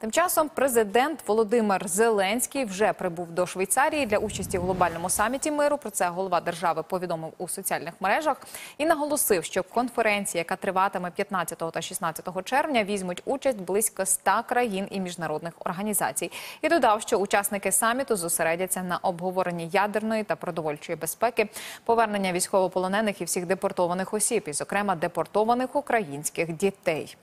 Тим часом президент Володимир Зеленський вже прибув до Швейцарії для участі в глобальному саміті миру. Про це голова держави повідомив у соціальних мережах і наголосив, що конференція, яка триватиме 15 та 16 червня, візьмуть участь близько 100 країн і міжнародних організацій. І додав, що учасники саміту зосередяться на обговоренні ядерної та продовольчої безпеки, повернення військовополонених і всіх депортованих осіб, і, зокрема, депортованих українських дітей.